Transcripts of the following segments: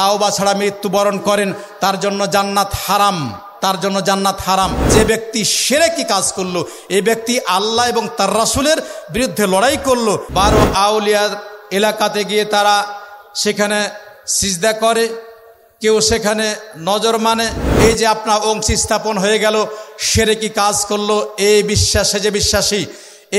তাও বা ছাড়া মৃত্যুবরণ করেন, তার জন্য জান্নাত হারাম, তার জন্য জান্নাত হারাম। যে ব্যক্তি সেরে কি কাজ করল? এই ব্যক্তি আল্লাহ এবং তার রাসুলের বিরুদ্ধে লড়াই করল। বারো আউলিয়ার এলাকাতে গিয়ে তারা সেখানে সিজদা করে, কেউ সেখানে নজর মানে এই যে আপনার অংশী স্থাপন হয়ে গেল, সেরে কি কাজ করল? এই বিশ্বাসে যে বিশ্বাসী,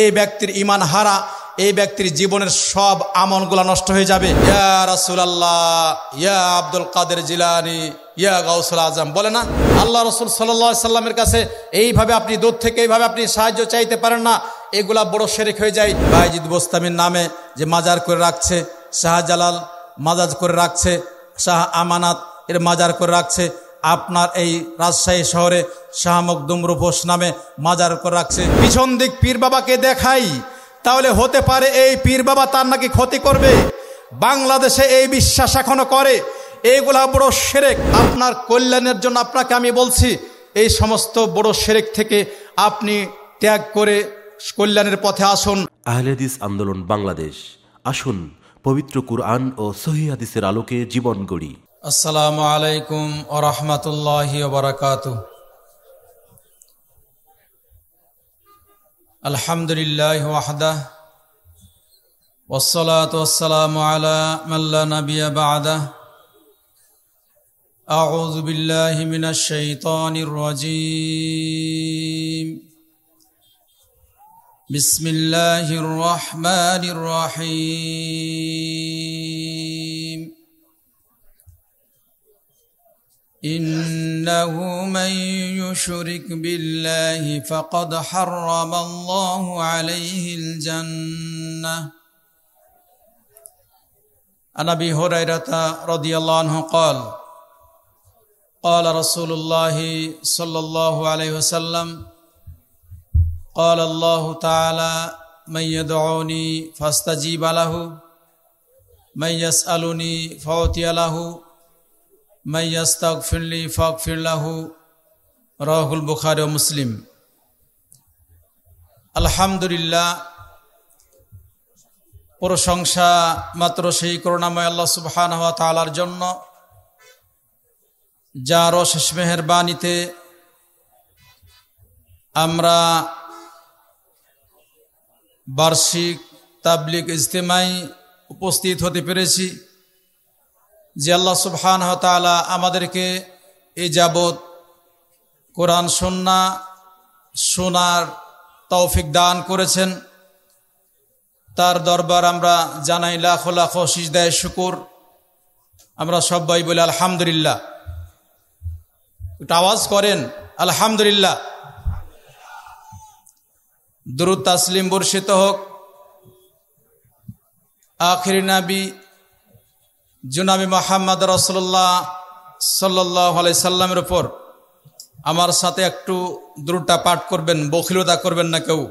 এই ব্যক্তির ইমান হারা এই ব্যক্তির জীবনের সব আমলগুলা নষ্ট হয়ে যাবে। ইয়া রাসুলাল্লাহ, ইয়া আব্দুল কাদের জিলানি, ইয়া গাউসুল আজম। বলে না, আল্লাহ রসুল সাল্লা সাল্লামের কাছে এইভাবে আপনি দূর থেকে এইভাবে আপনি সাহায্য চাইতে পারেন না, এগুলা বড় শেরেক হয়ে যায়। বাইজিদ বোস্তামির নামে যে মাজার করে রাখছে, শাহজালাল মাজাজ করে রাখছে, শাহ আমানাত এর মাজার করে রাখছে, আপনার এই রাজশাহী শহরে শাহ মকদুম রূপোস নামে মাজার করে রাখছে। পিছন দিক পীর বাবাকে দেখাই। তাহলে হতে পারে এই পীর বাবা তার নাকি ক্ষতি করবে? বাংলাদেশে এই বিশ্বাস এখনও করে। এইগুলা বড় সেরেক। আপনার কল্যাণের জন্য আপনাকে আমি বলছি এই সমস্ত বড় সেরেক থেকে আপনি ত্যাগ করে কল্যাণের পথে আসুন। আহলেদিস আন্দোলন বাংলাদেশ। আসুন পবিত্র কুরআন ও সহি হাদিসের আলোকে জীবন গড়ি। আসসালামু আলাইকুম ও রহমতুল্লাহ الحمد لله وحده والصلاة والسلام على من لا نبي بعده. أعوذ بالله من الشيطان الرجيم. بسم الله الرحمن الرحيم. إنه من يشرك بالله فقد حرم الله عليه الجنة. عن أبي هريرة رضي الله عنه قال قال رسول الله صلى الله عليه وسلم قال الله تعالى من يدعوني فاستجيب له من يسألني فأعطي له মাইয়াস্তাকফিরলি ফাকফিরলাহু রাহুল বুখারি ও মুসলিম। আলহামদুলিল্লাহ, প্রশংসা মাত্র সেই করুণাময় আল্লাহ সুবহান হওয়া তালার জন্য, যার অশেষ মেহরবানিতে আমরা বার্ষিক তাবলিক ইজতেমায় উপস্থিত হতে পেরেছি। যে আল্লাহ সুবহান তালা আমাদেরকে এই যাবৎ কোরআন সন্না শোনার তৌফিক দান করেছেন। তার দরবার আমরা জানাই লাখ লাখ সিজদায় শুকুর। আমরা সবাই বলি, আলহামদুলিল্লাহ। একটু আওয়াজ করেন, আলহামদুলিল্লাহ। দুরুদ তাসলিম বর্ষিত হোক। আখির নাবি জুনাবি মোহাম্মদ রসল্লাহ সাল্লাহ আলাই সাল্লামের ওপর আমার সাথে একটু দ্রুটা পাঠ করবেন, বখিলতা করবেন না কেউ।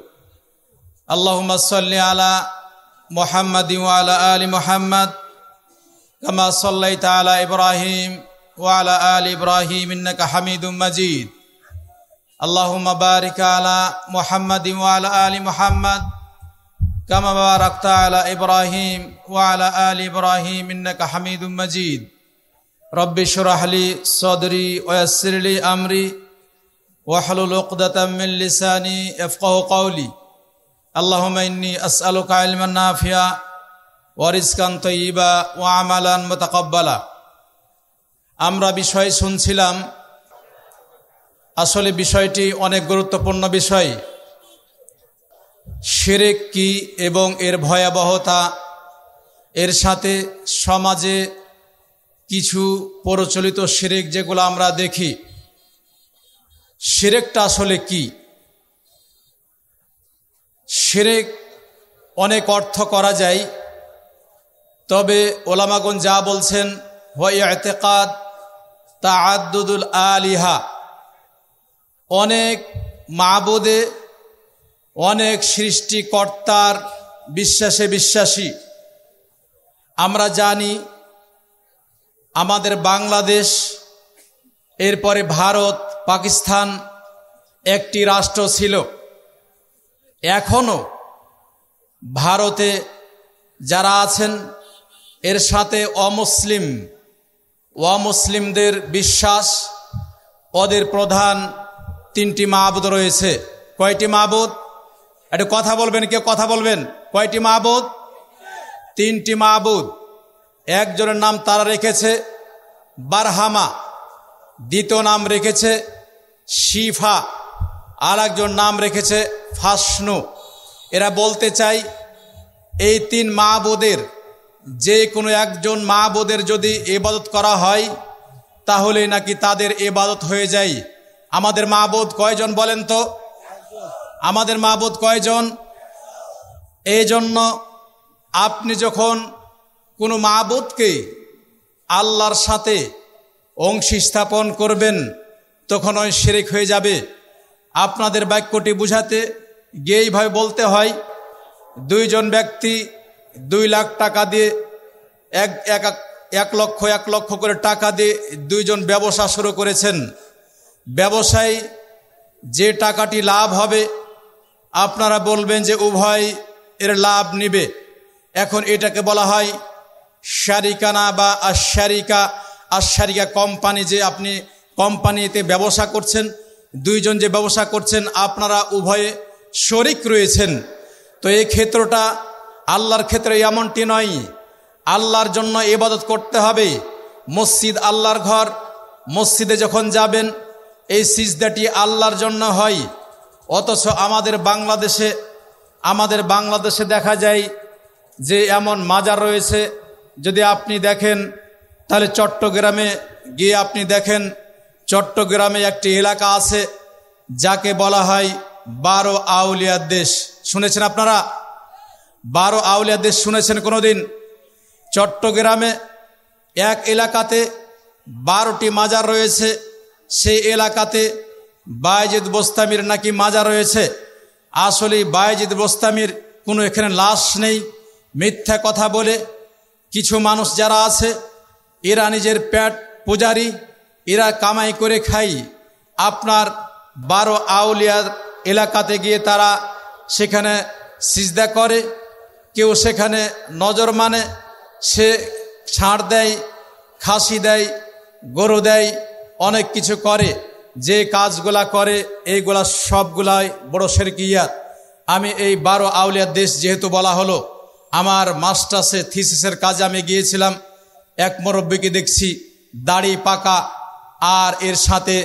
আল্লাহ সাল্লি আলা মোহাম্মদ আলা আলী মোহাম্মদ, কামা সাল্লাই তালা ইব্রাহিম ওয়ালা আল ইব্রাহিম, ইন্নাকা হামিদুম মজিদ। আল্লাহ বারিক আলা মোহাম্মদ ওয়ালা আলী মোহাম্মদ كما باركت على إبراهيم وعلى آل إبراهيم إنك حميد مجيد رب اشرح لي صدري ويسر لي أمري واحلل عقدة من لساني يفقه قولي اللهم إني أسألك علما نافعا ورزقا طيبا وعملا متقبلا আমরা বিষয় শুনছিলাম আসলে বিষয়টি অনেক গুরুত্বপূর্ণ বিষয় সেরেক কি এবং এর ভয়াবহতা? এর সাথে সমাজে কিছু প্রচলিত সেরেক যেগুলো আমরা দেখি। সেরেকটা আসলে কি? সেরেক অনেক অর্থ করা যায়, তবে ওলামাগন যা বলছেন হয় তা আদুদুল আলিহা অনেক মাবুদে অনেক সৃষ্টিকর্তার বিশ্বাসে বিশ্বাসী। আমরা জানি আমাদের বাংলাদেশ, এরপরে ভারত, পাকিস্তান একটি রাষ্ট্র ছিল। এখনও ভারতে যারা আছেন, এর সাথে অমুসলিম, অমুসলিমদের বিশ্বাস, ওদের প্রধান তিনটি মাহবুদ রয়েছে। কয়টি মাহবুদ? একটু কথা বলবেন, কেউ কথা বলবেন? কয়টি মাহবুদ তিনটি মাহবুদ একজনের নাম তারা রেখেছে, বারহামা। দ্বিতীয় নাম রেখেছে, শিফা। আর একজন নাম রেখেছে, ফাসনু। এরা বলতে চাই, এই তিন মাহবুদের যে কোনো একজন মাহবুদের যদি এবাদত করা হয় তাহলে নাকি তাদের এবাদত হয়ে যায়। আমাদের মাহবুদ কয়জন বলেন তো? আমাদের মাহবুদ কয়জন? এই জন্য আপনি যখন কোনো মাহবুদকে আল্লাহর সাথে অংশী স্থাপন করবেন, তখন ওই শিরিক হয়ে যাবে। আপনাদের বাক্যটি বুঝাতে গিয়ে এইভাবে বলতে হয়, দুইজন ব্যক্তি দুই লাখ টাকা দিয়ে, এক এক এক লক্ষ এক লক্ষ করে টাকা দিয়ে দুইজন ব্যবসা শুরু করেছেন। ব্যবসায় যে টাকাটি লাভ হবে আপনারা বলবেন যে উভয় এর লাভ নিবে। এখন এটাকে বলা হয় শারিকানা বা আশারিকা। আশারিকা কোম্পানি যে আপনি কোম্পানিতে ব্যবসা করছেন, দুইজন যে ব্যবসা করছেন, আপনারা উভয়ে শরিক রয়েছেন। তো এই ক্ষেত্রটা আল্লাহর ক্ষেত্রে এমনটি নয়, আল্লাহর জন্য ইবাদত করতে হবে। মসজিদ আল্লাহর ঘর, মসজিদে যখন যাবেন, এই সিজদাটি আল্লাহর জন্য হয়। অথচ আমাদের বাংলাদেশে আমাদের বাংলাদেশে দেখা যায় যে এমন মাজার রয়েছে। যদি আপনি দেখেন, তাহলে চট্টগ্রামে গিয়ে আপনি দেখেন, চট্টগ্রামে একটি এলাকা আছে, যাকে বলা হয় বারো আউলিয়ার দেশ। শুনেছেন আপনারা? বারো আউলিয়ার দেশ শুনেছেন কোনোদিন? চট্টগ্রামে এক এলাকাতে বারোটি মাজার রয়েছে, সেই এলাকাতে বায়জিদ বোস্তামির নাকি মাজা রয়েছে? আসলে বায়জিদ বোস্তামির কোনো এখানে লাশ নেই। মিথ্যা কথা বলে কিছু মানুষ যারা আছে, এরা নিজের প্যাট পূজারি, এরা কামাই করে খাই আপনার বারো আউলিয়ার এলাকাতে গিয়ে তারা সেখানে সিজদা করে, কেউ সেখানে নজর মানে সে ছাড় দেয়, খাসি দেয়, গরু দেয়, অনেক কিছু করে। যে কাজগুলা করে, এইগুলা সবগুলাই বড় শেরকিয়াত আমি এই বারো আউলিয়ার দেশ যেহেতু বলা হলো, আমার মাস্টার্সে, থিসিসের কাজে আমি গিয়েছিলাম। এক মুরব্বীকে দেখছি, দাড়ি পাকা, আর এর সাথে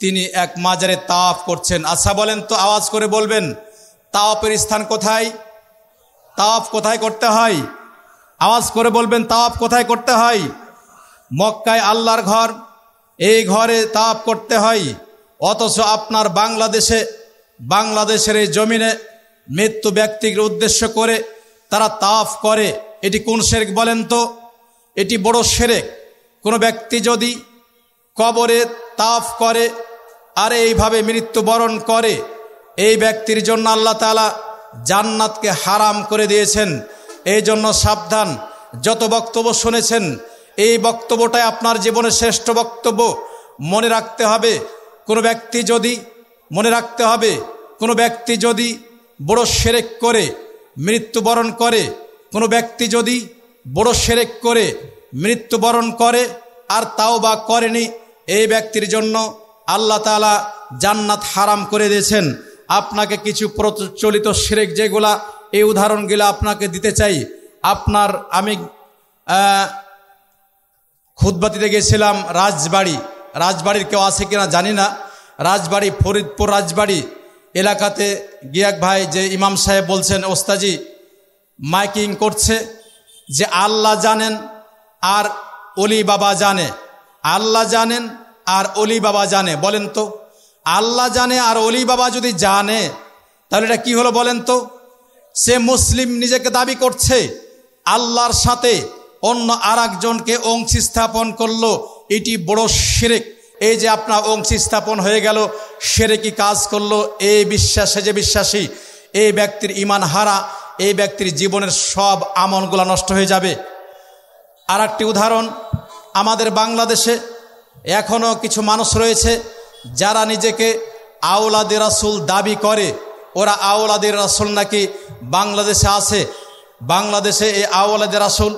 তিনি এক মাজারে তাওয়াফ করছেন। আচ্ছা বলেন তো, আওয়াজ করে বলবেন, তাওয়াফের স্থান কোথায়? তাওয়াফ কোথায় করতে হয়? আওয়াজ করে বলবেন, তাওয়াফ কোথায় করতে হয়? মক্কায় আল্লাহর ঘর এই ঘরে তাওয়াফ করতে হয়, অথচ আপনার বাংলাদেশে, বাংলাদেশের এই জমিনে মৃত্যু ব্যক্তিকে উদ্দেশ্য করে তারা তাফ করে। এটি কোন শেরেক বলেন তো? এটি বড় সেরেক কোনো ব্যক্তি যদি কবরে তাফ করে আর এইভাবে মৃত্যুবরণ করে, এই ব্যক্তির জন্য আল্লাহ তালা জান্নাতকে হারাম করে দিয়েছেন। এই জন্য সাবধান। যত বক্তব্য শুনেছেন এই বক্তব্যটাই আপনার জীবনের শ্রেষ্ঠ বক্তব্য। মনে রাখতে হবে, কোনো ব্যক্তি যদি, মনে রাখতে হবে, কোনো ব্যক্তি যদি বড় সেরেক করে, মৃত্যুবরণ করে, কোনো ব্যক্তি যদি বড় সেরেক করে, মৃত্যুবরণ করে আর তাও বা করেনি, এই ব্যক্তির জন্য আল্লাহ তালা জান্নাত হারাম করে দিয়েছেন। আপনাকে কিছু প্রচলিত সেরেক যেগুলা, এই উদাহরণগুলো আপনাকে দিতে চাই। আপনার, আমি খুদবাতিতে গেছিলাম রাজবাড়ি। রাজবাড়ির কেউ আছে কিনা জানি না। রাজবাড়ি, ফরিদপুর রাজবাড়ি এলাকাতে গিয়াক ভাই যে ইমাম সাহেব বলছেন, ওস্তাজি, মাইকিং করছে যে আল্লাহ জানেন আর অলি বাবা জানে। আল্লাহ জানেন আর অলি বাবা জানে। বলেন তো, আল্লাহ জানে আর অলি বাবা যদি জানে, তাহলে এটা কি হলো বলেন তো? সে মুসলিম নিজেকে দাবি করছে আল্লাহর সাথে অন্য আর একজনকে অংশী স্থাপন করল। এটি বড় শিরেক। এই যে আপনার অংশী স্থাপন হয়ে গেল সেরে কি কাজ করল। এই বিশ্বাসে যে বিশ্বাসী এই ব্যক্তির ইমান হারা এই ব্যক্তির জীবনের সব আমলগুলো নষ্ট হয়ে যাবে। আর একটি উদাহরণ, আমাদের বাংলাদেশে এখনও কিছু মানুষ রয়েছে যারা নিজেকে আওলাদের রাসুল দাবি করে। ওরা আওলাদের রাসুল নাকি বাংলাদেশে আছে? বাংলাদেশে এই আওলাদের রাসুল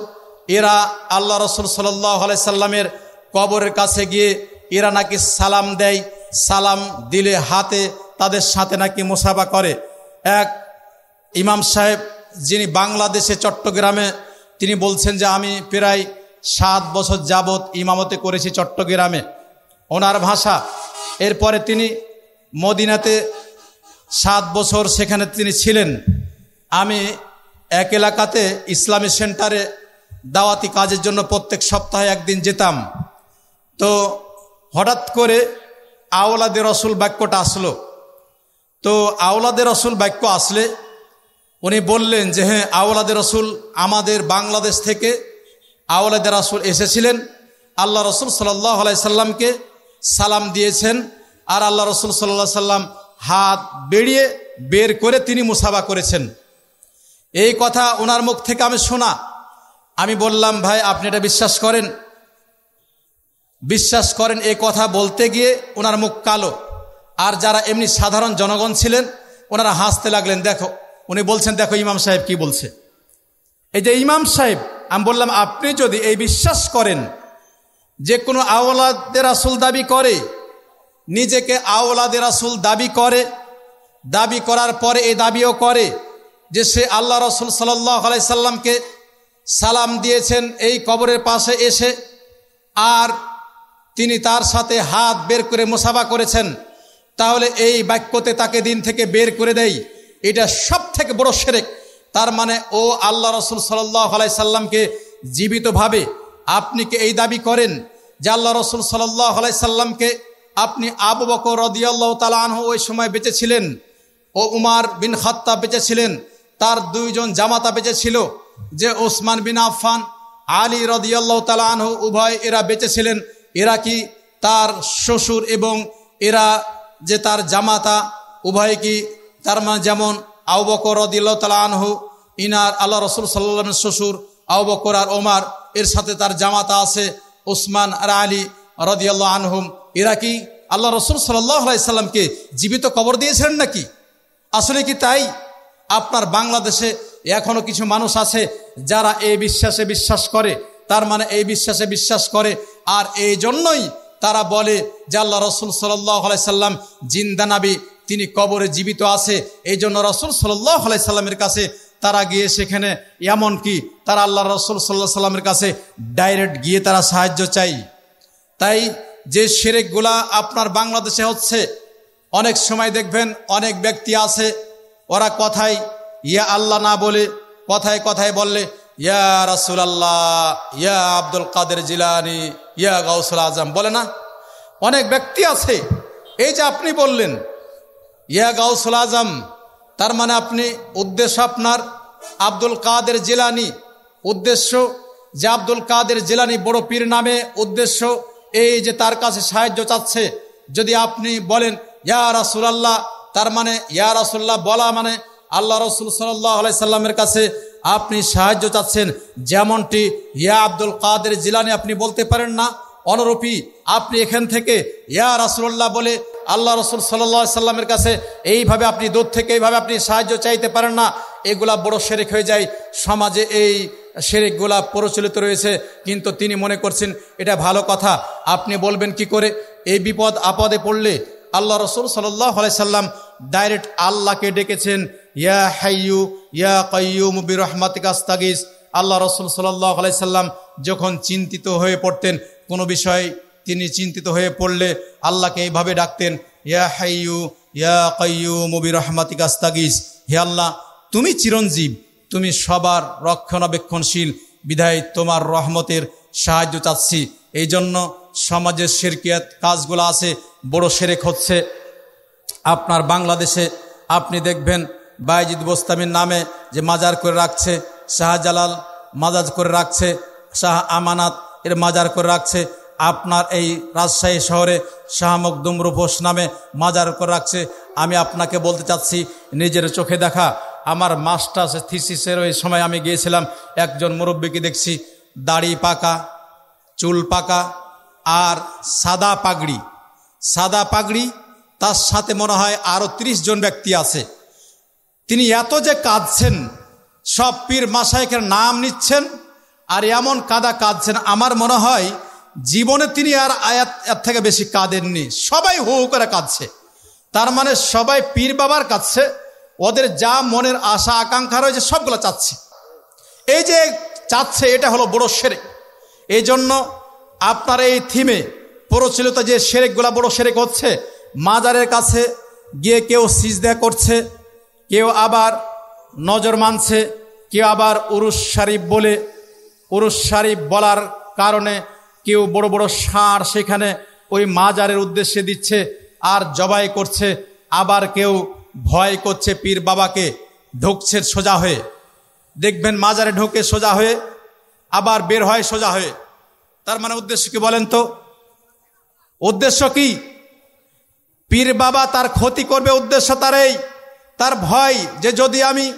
এরা আল্লাহ রসুল সাল্লাহ সাল্লামের কবরের কাছে গিয়ে এরা নাকি সালাম দেয়, সালাম দিলে হাতে তাদের সাথে নাকি মোসাফা করে। এক ইমাম সাহেব যিনি বাংলাদেশে চট্টগ্রামে, তিনি বলছেন যে আমি প্রায় সাত বছর যাবৎ ইমামতে করেছি চট্টগ্রামে। ওনার ভাষা। এরপরে তিনি মদিনাতে সাত বছর সেখানে তিনি ছিলেন। আমি এক এলাকাতে ইসলামী সেন্টারে দাওয়াতি কাজের জন্য প্রত্যেক সপ্তাহে একদিন যেতাম। তো হঠাৎ করে আওলাদের রসুল বাক্যটা আসলো। তো আওলাদের রসুল বাক্য আসলে উনি বললেন যে হ্যাঁ আওলাদের রসুল আমাদের বাংলাদেশ থেকে আওলাদের রসুল এসেছিলেন। আল্লাহ রসুল সাল্লাহ আলাইসাল্লামকে সালাম দিয়েছেন আর আল্লাহ রসুল সাল্লাহ সাল্লাম হাত বেরিয়ে বের করে তিনি মুসাফা করেছেন। এই কথা ওনার মুখ থেকে আমি শোনা। আমি বললাম, ভাই, আপনি এটা বিশ্বাস করেন? বিশ্বাস করেন এই কথা বলতে গিয়ে ওনার মুখ কালো। আর যারা এমনি সাধারণ জনগণ ছিলেন, ওনারা হাসতে লাগলেন, দেখো। উনি বলছেন, দেখো, ইমাম সাহেব কি বলছে? এই যে ইমাম সাহেব, আমি বললাম, আপনি যদি এই বিশ্বাস করেন, যে কোনো আওলাদের আসুল দাবি করে, নিজেকে আওলাদের আসুল দাবি করে, দাবি করার পরে এই দাবিও করে, যে সে আল্লাহ রসুল সাল্লাহ আলাইসাল্লামকে সালাম দিয়েছেন এই কবরের পাশে এসে, আর তিনি তার সাথে হাত বের করে মোসাফা করেছেন। তাহলে এই বাক্যতে তাকে দিন থেকে বের করে দেয় এটা সব থেকে বড় সেরেক। তার মানে ও আল্লাহ রসুল সাল্লাহ আলাইসাল্লামকে জীবিতভাবে আপনি কি এই দাবি করেন যে আল্লাহ রসুল সাল্লাহ আলাইসাল্লামকে আপনি আবু বকর রদিয়াল্লাহ তালাহ ওই সময় বেঁচেছিলেন? ও উমার বিন খাত্তা বেঁচেছিলেন? তার দুইজন জামাতা বেঁচেছিল? যে ওসমান বিন আফফান, আলী রদিয়াল্লাহ তালাহ উভয় এরা বেঁচেছিলেন এরা কি তার শ্বশুর এবং এরা যে তার জামাতা, উভয় কি তার মানে যেমন আউ বকর রদিয়াল্লাহ তালা আনহু, ইনার আল্লাহ রসুল সাল্লামের শ্বশুর আউ বকর আর ওমার, এর সাথে তার জামাতা আছে ওসমান আর আলী রদিয়াল্লাহ আনহুম। এরা কি আল্লাহ রসুল সাল্লাহ আলাইসাল্লামকে জীবিত কবর দিয়েছিলেন নাকি? আসলে কি তাই? আপনার বাংলাদেশে এখনও কিছু মানুষ আছে যারা এই বিশ্বাসে বিশ্বাস করে। তার মানে এই বিশ্বাসে বিশ্বাস করে। আর এই জন্যই তারা বলে যে আল্লাহ রসুল আলাইসাল্লাম জিন্দানাবি তিনি কবরে জীবিত আছে। এই জন্য রসুল সাল্লাহ আলাইসাল্লামের কাছে তারা গিয়ে সেখানে এমন কি, তারা আল্লাহ রসুল সাল্লাহ সাল্লামের কাছে ডাইরেক্ট গিয়ে তারা সাহায্য চাই। তাই যে সেরেকগুলা আপনার বাংলাদেশে হচ্ছে, অনেক সময় দেখবেন অনেক ব্যক্তি আছে, ওরা কথায় ইয়া আল্লাহ না বলে, কথায় কথায় বললে, ইয়া রাসুল আল্লাহ ইয়া আব্দুল কাদের জিলানি, ইয়া গাউসুল আজম, বলে না? অনেক ব্যক্তি আছে, এই যে আপনি বললেন, ইয়া গাউসুল আজম, তার মানে আপনি উদ্দেশ্য আপনার আব্দুল কাদের জিলানি, উদ্দেশ্য যে আব্দুল কাদের জিলানি বড় পীর নামে উদ্দেশ্য, এই যে তার কাছে সাহায্য চাচ্ছে, যদি আপনি বলেন, ইয়া রাসুলাল্লাহ, তার মানে ইয়া রাসুল্লাহ বলা মানে আল্লাহ রসুল সাল্লাহ কাছে আপনি সাহায্য চাচ্ছেন। যেমনটি ইয়া আব্দুল কাদের জিলানি আপনি বলতে পারেন না অনুরূপী আপনি এখান থেকে ইয়া রাসুল্লাহ বলে আল্লাহ রসুল সাল্লাহ সাল্লামের কাছে এইভাবে আপনি দূর থেকে এইভাবে আপনি সাহায্য চাইতে পারেন না। এগুলা বড় শেরেক হয়ে যায়। সমাজে এই শেরেকগুলা প্রচলিত রয়েছে, কিন্তু তিনি মনে করছেন এটা ভালো কথা। আপনি বলবেন কি করে? এই বিপদ আপদে পড়লে আল্লাহ রসুল সাল্লাহ সাল্লাম ডাইরেক্ট আল্লাহকে ডেকেছেন, ইয়া হাইয়ু, ইয়া কয়ুম বির রহমাতিকাস্তাগিস আল্লাহ রসুল সাল্লাহ সাল্লাম যখন চিন্তিত হয়ে পড়তেন, কোনো বিষয় তিনি চিন্তিত হয়ে পড়লে আল্লাহকে এইভাবে ডাকতেন, ইয়া হাইয়ু, ইয়া কয়ুম বির রহমাতিকাস্তাগিস হে আল্লাহ, তুমি চিরঞ্জীব, তুমি সবার রক্ষণাবেক্ষণশীল, বিধায় তোমার রহমতের সাহায্য চাচ্ছি। এই জন্য সমাজের শেরকিয়াত কাজগুলো আছে, বড় সেরেক হচ্ছে। আপনার বাংলাদেশে আপনি দেখবেন বাইজিদ বোস্তামির নামে যে মাজার করে রাখছে, শাহজালাল মাজাজ করে রাখছে, শাহ আমানাত এর মাজার করে রাখছে, আপনার এই রাজশাহী শহরে শাহ মকদুম রুফোস নামে মাজার করে রাখছে। আমি আপনাকে বলতে চাচ্ছি, নিজের চোখে দেখা, আমার মাস্টার্স থিসিসের ওই সময় আমি গিয়েছিলাম, একজন মুরব্বীকে দেখছি, দাড়ি পাকা, চুল পাকা আর সাদা পাগড়ি। সাদা পাগড়ি, তার সাথে মনে হয় আরও ৩০ জন ব্যক্তি আছে। তিনি এত যে কাঁদছেন, সব পীর মাসাইকের নাম নিচ্ছেন, আর এমন কাদা কাঁদছেন, আমার মনে হয় জীবনে তিনি আর আয়াত এর থেকে বেশি কাঁদেননি। সবাই হু হু করে কাঁদছে। তার মানে সবাই পীর বাবার কাছে, ওদের যা মনের আশা, আকাঙ্ক্ষা রয়েছে, সবগুলো চাচ্ছে। এই যে চাচ্ছে, এটা হলো বড় সেরে এই জন্য আপনার এই থিমে প্রচলিত যে সেরেকগুলা বড় সেরেক হচ্ছে, মাজারের কাছে গিয়ে কেউ সিজদা করছে, কেউ আবার নজর মানছে, কেউ আবার উরুস শরীফ বলে, উরুস শরীফ বলার কারণে কেউ বড় বড় ষাঁড় সেখানে ওই মাজারের উদ্দেশ্যে দিচ্ছে আর জবাই করছে, আবার কেউ ভয় করছে পীর বাবাকে ঢুকছে সোজা হয়ে। দেখবেন মাজারে ঢোকে সোজা হয়ে, আবার বের হয় সোজা হয়ে। তার মানে উদ্দেশ্য কি বলেন তো? উদ্দেশ্য কি? পীর বাবা তার ক্ষতি করবে উদ্দেশ্য তার এই তার ভয় যে যদি আমি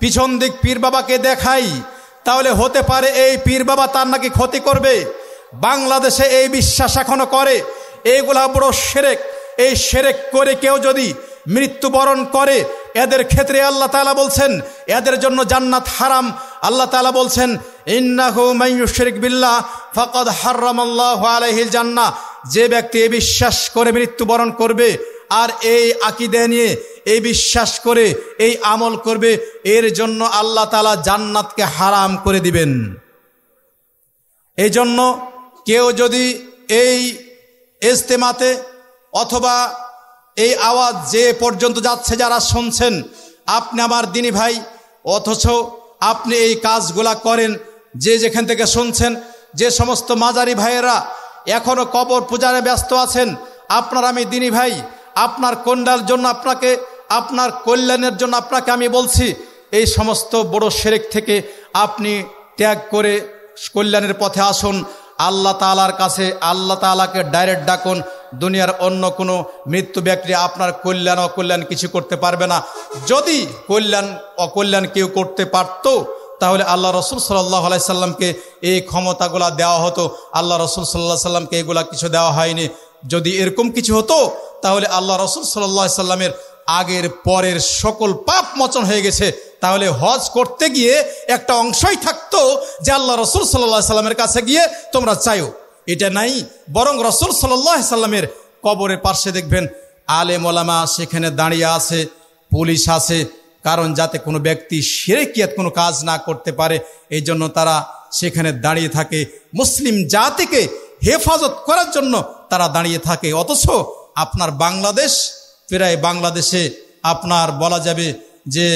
পিছন দিক পীর বাবাকে দেখাই, তাহলে হতে পারে এই পীর বাবা তার নাকি ক্ষতি করবে। বাংলাদেশে এই বিশ্বাস এখনও করে। এইগুলা বড় সেরেক। এই সেরেক করে কেউ যদি মৃত্যুবরণ করে। এদের ক্ষেত্রে আল্লাহ তালা বলছেন, এদের জন্য জান্নাত হারাম। আল্লাহ তালা বলছেন বিল্লাহ জান্নাহ। যে ব্যক্তি এ বিশ্বাস করে মৃত্যুবরণ করবে, আর এই আকিদে নিয়ে এই বিশ্বাস করে, এই আমল করবে, এর জন্য আল্লাহ তালা জান্নাতকে হারাম করে দিবেন। এই জন্য কেউ যদি এই ইজতেমাতে অথবা এই আওয়াজ যে পর্যন্ত যাচ্ছে যারা শুনছেন, আপনি আমার দিনী ভাই, অথচ আপনি এই কাজগুলা করেন, যে যেখান থেকে শুনছেন, যে সমস্ত মাজারি ভাইয়েরা এখনও কবর পূজারে ব্যস্ত আছেন, আপনার আমি দিনী ভাই, আপনার কন্যার জন্য আপনাকে, আপনার কল্যাণের জন্য আপনাকে আমি বলছি, এই সমস্ত বড় সেরেক থেকে আপনি ত্যাগ করে কল্যাণের পথে আসুন। আল্লাহ তালার কাছে আল্লাহ তালাকে ডাইরেক্ট ডাকুন, দুনিয়ার অন্য কোনো মৃত্যু ব্যক্তি আপনার কল্যাণ, অকল্যাণ কিছু করতে পারবে না। যদি কল্যাণ, অকল্যাণ কেউ করতে পারত, তাহলে আল্লাহ রসুল সাল্লাহ আলাইসাল্লামকে এই ক্ষমতাগুলা দেওয়া হতো। আল্লাহ রসুল সাল্লাহ সাল্লামকে এগুলা কিছু দেওয়া হয়নি। যদি এরকম কিছু হতো, তাহলে আল্লাহ রসুল সাল্লাহ সাল্লামের আগের পরের সকল পাপ মোচন হয়ে গেছে। তাহলে হজ করতে গিয়ে একটা অংশই থাকতো যে আল্লাহ রসুল সাল্লাহ সাল্লামের কাছে গিয়ে তোমরা চাইও। এটা নাই, বরং রসুল সাল্লাহ সাল্লামের কবরের পাশে দেখবেন আলে মোলামা সেখানে দাঁড়িয়ে আছে, পুলিশ আছে, কারণ যাতে কোনো ব্যক্তি সেরে সেরেকিয়াত কোনো কাজ না করতে পারে এই জন্য তারা সেখানে দাঁড়িয়ে থাকে। মুসলিম জাতিকে হেফাজত করার জন্য তারা দাঁড়িয়ে থাকে। অথচ আপনার বাংলাদেশ প্রায় বাংলাদেশে আপনার বলা যাবে যে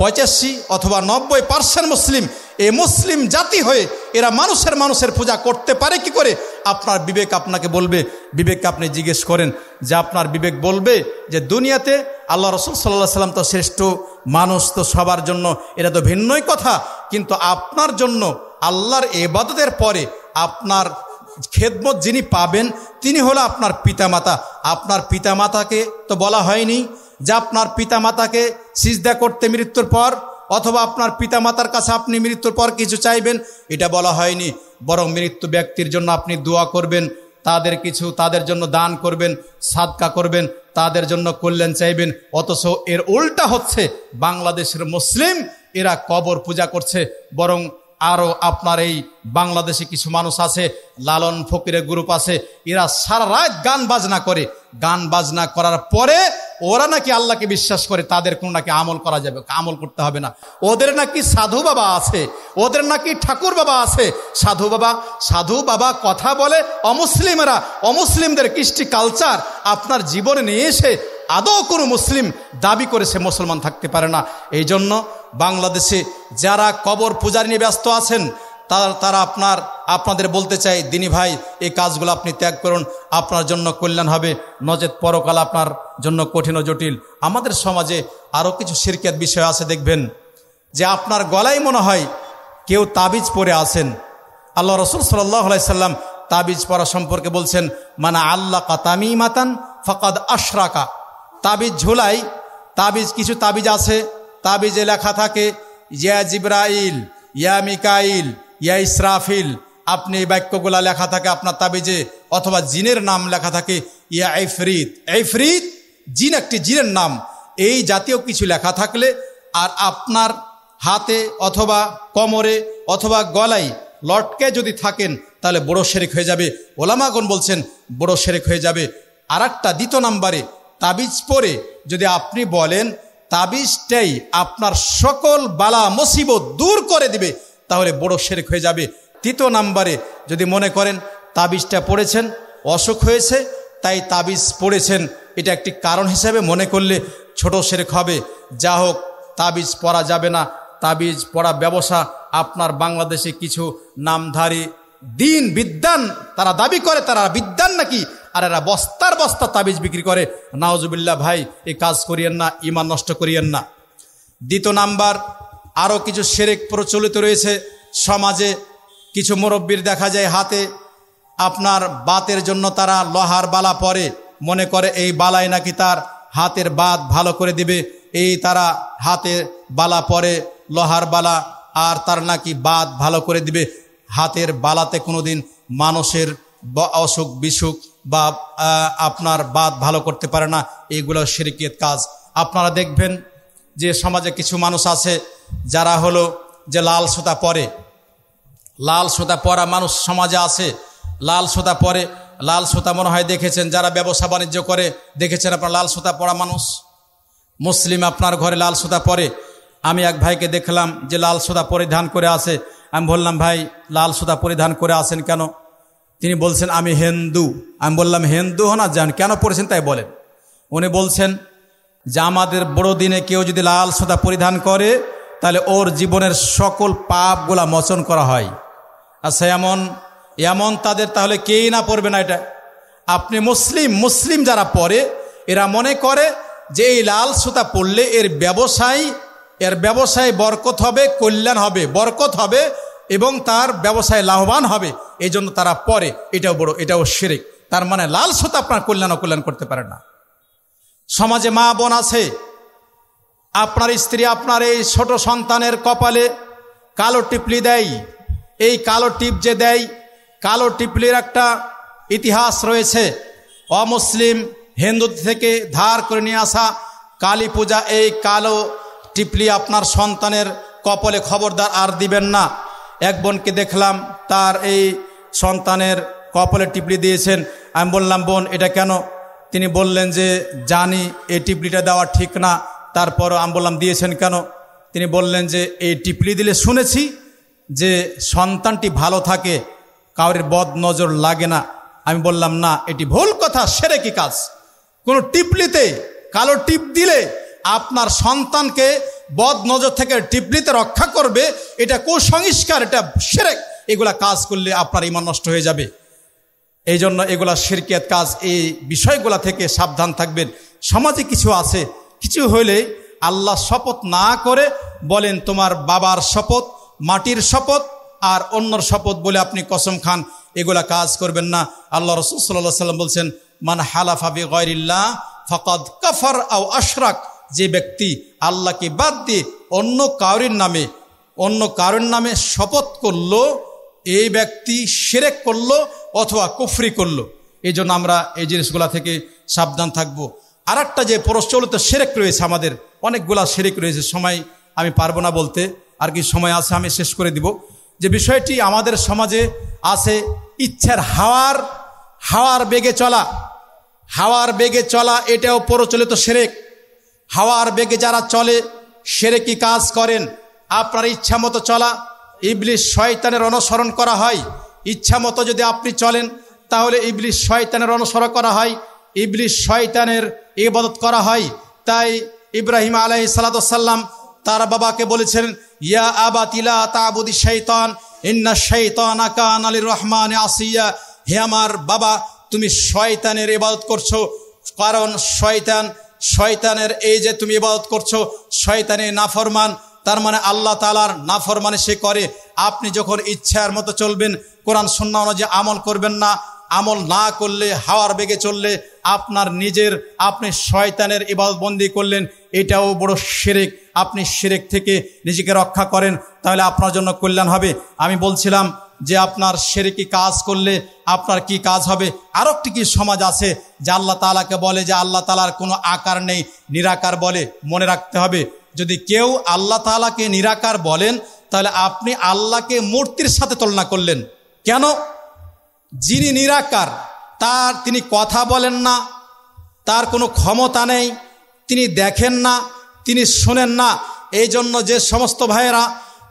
পঁচাশি অথবা নব্বই পার্সেন্ট মুসলিম, এ মুসলিম জাতি হয়ে এরা মানুষের মানুষের পূজা করতে পারে কি করে? আপনার বিবেক আপনাকে বলবে, বিবেককে আপনি জিজ্ঞেস করেন যে আপনার বিবেক বলবে যে দুনিয়াতে আল্লাহ রসুল সাল্লাহ সাল্লাম তো শ্রেষ্ঠ মানুষ তো সবার জন্য এটা তো ভিন্নই কথা, কিন্তু আপনার জন্য আল্লাহর এবাদতের পরে আপনার খেদমত যিনি পাবেন, তিনি হলো আপনার পিতামাতা। আপনার পিতামাতাকে তো বলা হয়নি যে আপনার পিতামাতাকে সিজদা করতে মৃত্যুর পর অথবা আপনার পিতামাতার কাছে আপনি মৃত্যুর পর কিছু চাইবেন, এটা বলা হয়নি। বরং মৃত্যু ব্যক্তির জন্য আপনি দোয়া করবেন, তাদের কিছু তাদের জন্য দান করবেন, সাদকা করবেন, তাদের জন্য কল্যাণ চাইবেন। অথচ এর উল্টা হচ্ছে, বাংলাদেশের মুসলিম এরা কবর পূজা করছে, বরং আরও আপনার এই বাংলাদেশে কিছু মানুষ আছে, লালন ফকিরের গ্রুপ আছে, এরা সারা রাত গান বাজনা করে। গান বাজনা করার পরে ওরা নাকি আল্লাহকে বিশ্বাস করে, তাদের কোনো নাকি আমল করা যাবে, আমল করতে হবে না। ওদের নাকি সাধু বাবা আছে, ওদের নাকি ঠাকুর বাবা আছে। সাধু বাবা সাধু বাবা কথা বলে অমুসলিমরা, অমুসলিমদের কৃষ্টি কালচার আপনার জীবনে নিয়ে এসে আদৌ কোনো মুসলিম দাবি করে সে মুসলমান থাকতে পারে না। এই জন্য বাংলাদেশে যারা কবর পূজার নিয়ে ব্যস্ত আছেন তারা আপনার, আপনাদের বলতে চাই, দিনী ভাই, এই কাজগুলো আপনি ত্যাগ করুন। আপনার জন্য কল্যাণ হবে। নজেদ পরকাল আপনার জন্য কঠিন ও জটিল। আমাদের সমাজে আরও কিছু সিরকিয়াত বিষয় আছে, দেখবেন, যে আপনার গলায় মনে হয় কেউ তাবিজ পরে আছেন। আল্লাহ রসুল সাল্লাহ সাল্লাম তাবিজ পরা সম্পর্কে বলছেন মানে আল্লাহ কাতামি মাতান ফকাদ আশরাকা। তাবিজ ঝোলাই, তাবিজ, কিছু তাবিজ আছে। তাবিজে লেখা থাকে, ইয়া জিব্রাইল, ইয়া মিকাইল ইয়া ইসরাফিল, আপনি এই বাক্যগুলা লেখা থাকে আপনার তাবিজে, অথবা জিনের নাম লেখা থাকে ইয়া আইফরিত আইফরিত জিন একটি জিনের নাম। এই জাতীয় কিছু লেখা থাকলে আর আপনার হাতে অথবা কোমরে অথবা গলায় লটকে যদি থাকেন, তাহলে বড় শেরেক হয়ে যাবে। ওলামাগণ বলছেন, বড় শেরেক হয়ে যাবে। আর একটা দ্বিতীয় নাম্বারে তাবিজ পরে যদি আপনি বলেন, তাবিজটাই আপনার সকল বালা মুসিবত দূর করে দিবে। তাহলে বড় শেরেক হয়ে যাবে। তৃতীয় নাম্বারে যদি মনে করেন, তাবিজটা পড়েছেন, অসুখ হয়েছে, তাই তাবিজ পড়েছেন। এটা একটি কারণ হিসাবে মনে করলে ছোট শেরেক হবে। যা হোক, তাবিজ পড়া যাবে না। তাবিজ পড়া ব্যবসা, আপনার বাংলাদেশে কিছু নামধারী দিন বিদ্যান, তারা দাবি করে, তারা বিদ্যান নাকি? আর এরা বস্তার বস্তা তাবিজ বিক্রি করে। নাওজুবিল্লা ভাই, এই কাজ করিয়েন না ইমান নষ্ট করিয়েন না। দ্বিতীয় নাম্বার আরও কিছু সেরেক প্রচলিত রয়েছে। সমাজে কিছু মুরব্বীর দেখা যায় হাতে, আপনার বাতের জন্য তারা লোহার বালা পরে, মনে করে এই বালাই নাকি তার হাতের বাত ভালো করে দিবে। এই তারা হাতে বালা পরে, লোহার বালা, আর তার নাকি বাত ভালো করে দিবে। হাতের বালাতে কোনোদিন মানুষের অসুখ, বিসুখ বা আপনার বাদ ভালো করতে পারে না। এইগুলো সিরিকিয়ত কাজ। আপনারা দেখবেন যে সমাজে কিছু মানুষ আছে যারা হলো যে লাল সুতা পরে। লাল সুতা পরা মানুষ সমাজে আছে, লাল সুতা পরে। লাল সুতা মনে হয় দেখেছেন যারা ব্যবসা বাণিজ্য করে, দেখেছেন আপনার লাল সুতা পরা মানুষ? মুসলিম আপনার ঘরে লাল সুতা পরে। আমি এক ভাইকে দেখলাম যে লাল সুতা পরিধান করে আছে। আমি বললাম, ভাই, লাল সুতা পরিধান করে আসেন কেন? তিনি বলছেন, আমি হিন্দু। আমি বললাম, হিন্দু হো না যান। কেন পড়েছেন? তাই বলেন। উনি বলছেন যে আমাদের বড় দিনে কেউ যদি লাল সুতা পরিধান করে, তাহলে ওর জীবনের সকল পাপগুলা মোচন করা হয়। আচ্ছা এমন এমন তাদের তাহলে কেই না পড়বে না এটা? আপনি মুসলিম মুসলিম যারা পড়ে, এরা মনে করে যে এই লাল সুতা পড়লে এর ব্যবসায় এর ব্যবসায় বরকত হবে, কল্যাণ হবে, বরকত হবে এবং তার ব্যবসায় লাভবান হবে। এই জন্য তারা পরে এটাও বড়, এটাও সেরেক তার মানে লাল সুতা আপনার কল্যাণ অকল্যাণ করতে পারে না। সমাজে মা বোন আছে, আপনার স্ত্রী আপনার এই ছোট সন্তানের কপালে কালো টিপলি দেয়, এই কালো টিপ যে দেয়, কালো টিপলির একটা ইতিহাস রয়েছে, অমুসলিম হিন্দু থেকে ধার করে নিয়ে আসা কালী পূজা, এই কালো টিপলি আপনার সন্তানের কপলে খবরদার আর দিবেন না। এক বোনকে দেখলাম, তার এই সন্তানের কপলে টিপলি দিয়েছেন। আমি বললাম, বোন, এটা কেন তিনি বললেন যে, জানি এই টিপলিটা দেওয়া ঠিক না, তারপরও আমি বললাম, দিয়েছেন কেন? তিনি বললেন যে, এই টিপলি দিলে শুনেছি যে সন্তানটি ভালো থাকে, কাউরের বদ নজর লাগে না। আমি বললাম, না, এটি ভুল কথা, সেরে কি কাজ? কোনো টিপলিতে, কালো টিপ দিলে আপনার সন্তানকে বদ নজর থেকে টিপলিতে রক্ষা করবে, এটা কুসংস্কার, এটা সেরেক এগুলা কাজ করলে আপনার ইমান নষ্ট হয়ে যাবে। এই জন্য এগুলা শিরকিয়াত কাজ, এই বিষয়গুলা থেকে সাবধান থাকবেন। সমাজে কিছু আছে, কিছু হইলে আল্লাহ শপথ না করে বলেন, তোমার বাবার শপথ, মাটির শপথ আর অন্যর শপথ বলে আপনি কসম খান, এগুলা কাজ করবেন না। আল্লাহ রসুল সাল্লাহ সাল্লাম বলছেন, মান হালাফাবি গয়রিল্লাহ ফকদ কফর আও আশরাক। যে ব্যক্তি আল্লাহকে বাদ দিয়ে অন্য কাউরির নামে, অন্য কারোর নামে শপথ করল, এই ব্যক্তি সেরেক করল অথবা কুফরি করল। এই জন্য আমরা এই জিনিসগুলা থেকে সাবধান থাকব। আর একটা যে প্রচলিত সেরেক রয়েছে আমাদের, অনেকগুলা সেরেক রয়েছে, সময় আমি পারব না বলতে, আর কি সময় আছে আমি শেষ করে দিব। যে বিষয়টি আমাদের সমাজে আছে, ইচ্ছার হাওয়ার হাওয়ার বেগে চলা। হাওয়ার বেগে চলা এটাও প্রচলিত সেরেক হাওয়ার বেগে যারা চলে সেরে কি কাজ করেন। আপনার ইচ্ছা মতো চলা। ইবলিশ শয়তানের অনুসরণ করা হয়। ইচ্ছা মতো যদি আপনি চলেন, তাহলে ইবলিশ শয়তানের অনুসরণ করা হয় ইবলিশ শয়তানের ইবাদত করা হয়। তাই ইব্রাহিম আলাই সালাতাম তার বাবাকে বলেছেন, ইয়া আবা তিলা তাবুদি শৈতান, ইন্না শৈতান আকান আলী রহমান আসিয়া। হে আমার বাবা, তুমি শয়তানের ইবাদত করছ, কারণ শয়তান, শয়তানের এই যে তুমি ইবাদত করছ, শয়তানে নাফরমান। তার মানে আল্লাহ তালার নাফরমানে সে করে। আপনি যখন ইচ্ছার মতো চলবেন কোরআন সন্না অনুযায়ী আমল করবেন না। আমল না করলে, হাওয়ার বেগে চললে আপনার নিজের, আপনি শয়তানের ইবাদতবন্দি করলেন, এটাও বড় সেরেক আপনি সেরেক থেকে নিজেকে রক্ষা করেন, তাহলে আপনার জন্য কল্যাণ হবে। আমি বলছিলাম যে আপনার সেরেকি কাজ করলে আপনার কি কাজ হবে? আরও একটি কি সমাজ আছে যে আল্লাহ তালাকে বলে যে আল্লাহ তালার কোনো আকার নেই, নিরাকার বলে মনে রাখতে হবে। যদি কেউ আল্লাহ তালাকে নিরাকার বলেন, তাহলে আপনি আল্লাহকে মূর্তির সাথে তুলনা করলেন। কেন? যিনি নিরাকার, তার তিনি কথা বলেন না, তার কোনো ক্ষমতা নেই, তিনি দেখেন না, তিনি শোনেন না। এই জন্য যে সমস্ত ভাইয়েরা,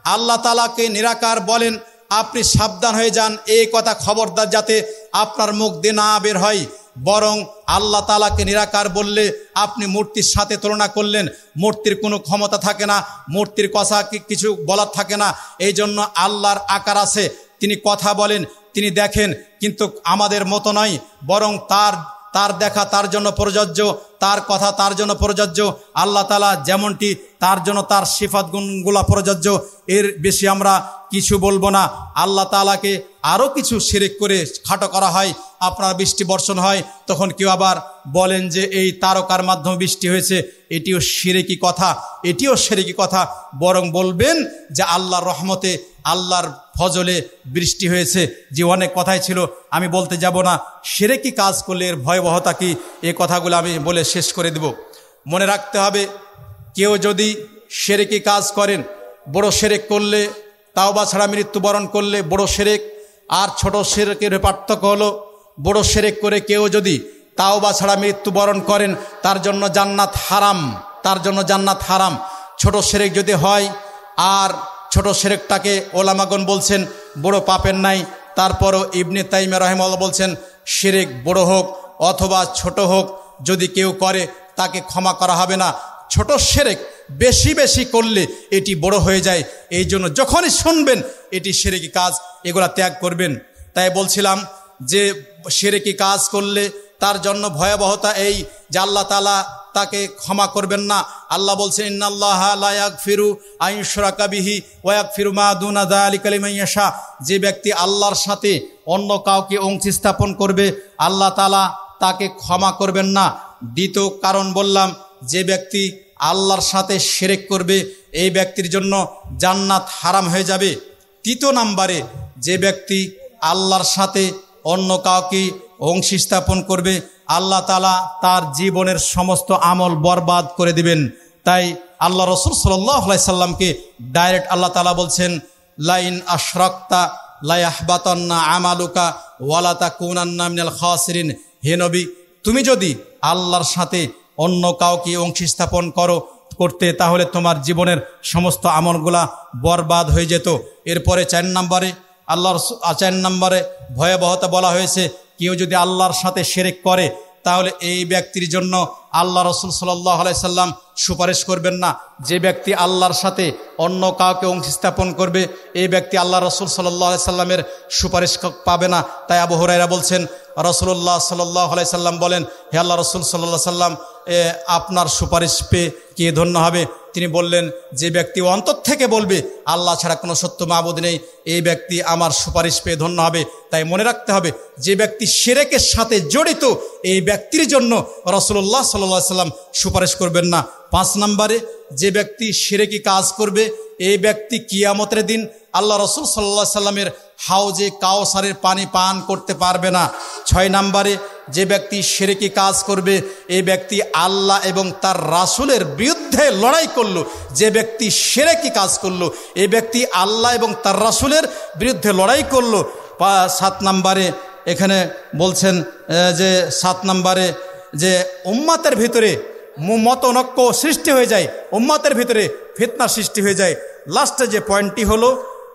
আল্লাহ তালাকে নিরাকার বলেন, আপনি সাবধান হয়ে যান, এই কথা খবরদার যাতে আপনার মুখ দিয়ে না বের হয়। বরং আল্লাহ তালাকে নিরাকার বললে আপনি মূর্তির সাথে তুলনা করলেন, মূর্তির কোনো ক্ষমতা থাকে না, মূর্তির কথা কিছু বলার থাকে না। এই জন্য আল্লাহর আকার আছে তিনি কথা বলেন, তিনি দেখেন, কিন্তু আমাদের মতো নয়, বরং তার তার দেখা তার জন্য প্রযোজ্য, তার কথা তার জন্য প্রযোজ্য, আল্লাহ তালা যেমনটি তার জন্য তার সিফাত গুণগুলা প্রযোজ্য, এর বেশি আমরা কিছু বলব না। আল্লাহ তালাকে আরও কিছু সিরেক করে খাটো করা হয় আপনার বৃষ্টি বর্ষণ হয়, তখন কেউ আবার বলেন যে এই তারকার মাধ্যমে বৃষ্টি হয়েছে, এটিও সেরেকি কথা, এটিও সেরেকি কথা, বরং বলবেন যে আল্লাহর রহমতে, আল্লাহর ফজলে বৃষ্টি হয়েছে। যে অনেক কথাই ছিল, আমি বলতে যাব না। সেরেকি কাজ করলে এর ভয়াবহতা কি? এ কথাগুলো আমি বলে শেষ করে দেব। মনে রাখতে হবে, কেউ যদি সেরেকি কাজ করেন, বড় সেরেক করলে তাও বা ছাড়া মৃত্যুবরণ করলে বড় সেরেক, আর ছোট সেরেকের পার্থক্য হলো বড় সেরেক করে কেউ যদি তাও বা ছাড়া মৃত্যুবরণ করেন, তার জন্য জান্নাত হারাম, তার জন্য জান্নাত হারাম। ছোট সেরেক যদি হয়, আর ছোট সেরেকটাকে ওলামাগন বলছেন, বড় পাপের নাই। তারপরও ইবনে তাইমে রহেমাল্লাহ বলছেন, সেরেক বড় হোক অথবা ছোট হোক, যদি কেউ করে, তাকে ক্ষমা করা হবে না। ছোট সেরেক বেশি বেশি করলে এটি বড় হয়ে যায়। এই জন্য যখনই শুনবেন, এটি সেরেকি কাজ, এগুলা ত্যাগ করবেন। তাই বলছিলাম যে সেরেকি কাজ করলে তার জন্য ভয়াবহতা এই যে আল্লাহ তালা তাকে ক্ষমা করবেন না। আল্লাহ বলছেন, ইন্নাল্লাহ লায়াক ফিরু আইনসরা কাবিহি ওয়াক ফিরু মাদুনা দা আলী কালিমাইয়াশা যে ব্যক্তি আল্লাহর সাথে অন্য কাউকে অংশী স্থাপন করবে, আল্লাহ তালা তাকে ক্ষমা করবেন না। দ্বিতীয় কারণ বললাম, যে ব্যক্তি আল্লাহর সাথে সেরেক করবে, এই ব্যক্তির জন্য জান্নাত হারাম হয়ে যাবে। তৃতীয় নাম্বারে, যে ব্যক্তি আল্লাহর সাথে অন্য কাউকে অংশী স্থাপন করবে, আল্লাহ তালা তার জীবনের সমস্ত আমল বরবাদ করে দিবেন। তাই আল্লাহ রসুল সাল্লাহ সাল্লামকে ডাইরেক্ট আল্লাহ তালা বলছেন, লাইন আশরক্তা লাইহবাতন্না আমালুকা ওয়ালাতা কুনান্না মিনাল খাসরিন। হে নবী, তুমি যদি আল্লাহর সাথে অন্য কাউকে অংশী স্থাপন করো, করতে তাহলে তোমার জীবনের সমস্ত আমলগুলা বরবাদ হয়ে যেত। এরপরে চার নম্বরে আল্লাহর চার নম্বরে ভয়াবহতা বলা হয়েছে, কেউ যদি আল্লাহর সাথে সেরেক করে, তাহলে এই ব্যক্তির জন্য আল্লাহ রসুল সাল্লাহ সাল্লাম সুপারিশ করবেন না। যে ব্যক্তি আল্লাহর সাথে অন্য কাউকে অংশ স্থাপন করবে, এই ব্যক্তি আল্লাহ রসুল সাল্লাহ সাল্লামের সুপারিশ পাবে না। তাই আবু হরাইরা বলছেন রসুল্লাহ সাল্লাহ সাল্লাম বলেন, হে আল্লাহ রসুল সাল্লাহ সাল্লাম আপনার সুপারিশ পেয়ে কে ধন্য হবে? তিনি বললেন, যে ব্যক্তি অন্তর থেকে বলবে, আল্লাহ ছাড়া কোনো সত্য মাহবুদ নেই। এই ব্যক্তি আমার সুপারিশ পেয়ে ধন্য হবে, তাই মনে রাখতে হবে, যে ব্যক্তি সেরেকের সাথে জড়িত, এই ব্যক্তির জন্য রসুল্লাহ সাল্লাহ সাল্লাম সুপারিশ করবেন না। পাঁচ নম্বরে, যে ব্যক্তি সেরেকি কাজ করবে, এই ব্যক্তি কিয়ামতের দিন আল্লাহ রসুল সাল্লাহ সাল্লামের হাউজে কাউসারের পানি পান করতে পারবে না। ছয় নম্বরে, যে ব্যক্তি সেরেকি কাজ করবে এই ব্যক্তি আল্লাহ এবং তার রাসুলের বিরুদ্ধে লড়াই করল। যে ব্যক্তি সেরেকি কাজ করল এই ব্যক্তি আল্লাহ এবং তার রাসুলের বিরুদ্ধে লড়াই করল। সাত নম্বরে এখানে বলছেন যে সাত নম্বরে, যে উম্মাতের ভিতরে মতনক্য সৃষ্টি হয়ে যায়। উম্মাতের ভিতরে ফিতনা সৃষ্টি হয়ে যায়। লাস্টে যে পয়েন্টটি হলো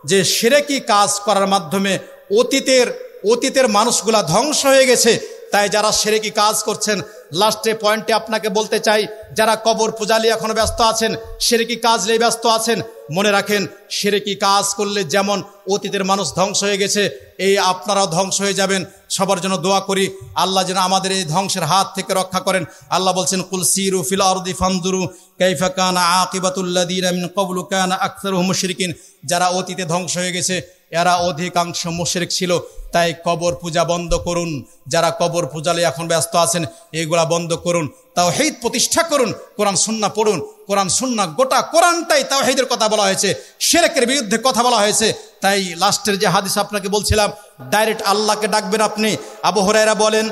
যে সেরেকি কাজ করার মাধ্যমে অতীতের অতীতের মানুষগুলা ধ্বংস হয়ে গেছে। তাই যারা সেরেকি কাজ করছেন লাস্টে পয়েন্টে আপনাকে বলতে চাই, যারা কবর পূজালি এখনও ব্যস্ত আছেন, সেরেকি কাজ নিয়ে ব্যস্ত আছেন, মনে রাখেন, সেরেকি কাজ করলে যেমন অতীতের মানুষ ধ্বংস হয়ে গেছে, এই আপনারাও ধ্বংস হয়ে যাবেন। সবার জন্য দোয়া করি, আল্লাহ যেন আমাদের এই ধ্বংসের হাত থেকে রক্ষা করেন। আল্লাহ বলছেন কুলসিরু ফিল আরদি ফান্দুরু কাইফা কানা আকিবাতুল্লাদিন কবলু কানা আখতার মুশরিকিন। যারা অতীতে ধ্বংস হয়ে গেছে, এরা অধিকাংশ মুশরিক ছিল। তাই কবর পূজা বন্ধ করুন। যারা কবর পূজালে এখন ব্যস্ত আছেন, এইগুলা বন্ধ করুন। তাও হেদ প্রতিষ্ঠা করুন, কোরআন সুন্না পড়ুন। কোরআন সুন্না গোটা কোরআনটাই তাও হেদের কথা বলা হয়েছে। সেরেকের বিরুদ্ধে কথা বলা হয়েছে। তাই লাস্টের যে হাদিস আপনাকে বলছিলাম, ডাইরেক্ট আল্লাহকে ডাকবেন আপনি। আবু হরাইরা বলেন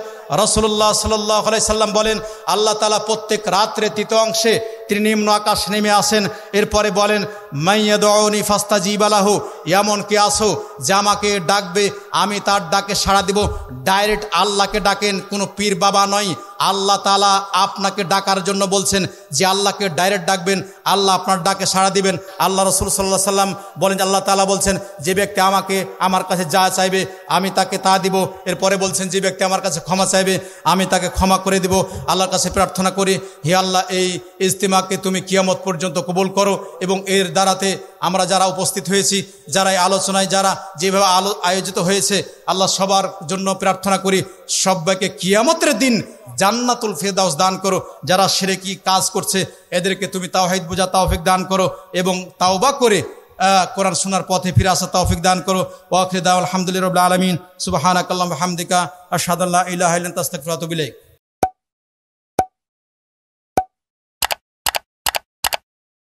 রসুল্লাহ সাল্লাহ সাল্লাম বলেন, আল্লাহ তালা প্রত্যেক রাত্রে তৃতীয় অংশে তিনি নিম্ন আকাশ নেমে আসেন। এরপরে বলেন মাইয়াদি ফাস্তা জিবালাহু এমন কে আসো যে আমাকে ডাকবে? আমি তার ডাকে সাড়া দিব। ডাইরেক্ট আল্লাহকে ডাকেন কোনো পীর বাবা নয়। আল্লাহ তালা আপনাকে ডাকার জন্য বলছেন যে আল্লাহকে ডাইরেক্ট ডাকবেন, আল্লাহ আপনার ডাকে সাড়া দিবেন। আল্লাহ রসুল সাল্লাহ সাল্লাম বলেন আল্লাহ তালা বলছেন, যে ব্যক্তি আমাকে আমার কাছে যা চাইবে আমি তাকে তা দিব। এরপরে বলছেন, যে ব্যক্তি আমার কাছে ক্ষমা চাইবে আমি তাকে ক্ষমা করে দিব। আল্লাহর কাছে প্রার্থনা করি, হে আল্লাহ, এই ইজতিমাকে তুমি কিয়ামত পর্যন্ত কবুল করো এবং এর দ্বারাতে আমরা যারা উপস্থিত হয়েছি, যারা এই আলোচনায়, যারা যেভাবে আলো আয়োজিত হয়েছে, আল্লাহ সবার জন্য প্রার্থনা করি, সবাইকে কিয়ামতের দিন জান্নাতুল ফেদাউস দান করো। যারা সেরে কি কাজ করছে, এদেরকে তুমি তাওহিদ বোঝা তাওফিক দান করো এবং তাওবা করে কোরআন শোনার পথে ফিরে আসা তৌফিক দান করো। ওয়াকিদা আলহামদুলিল্লাহ আলমিন। সুবাহানাকাল্লাম হামদিকা আর সাদাল্লাহ ইল্লাল্লাহ তাস্তাগফিরু ওয়া আতুবু ইলাইক।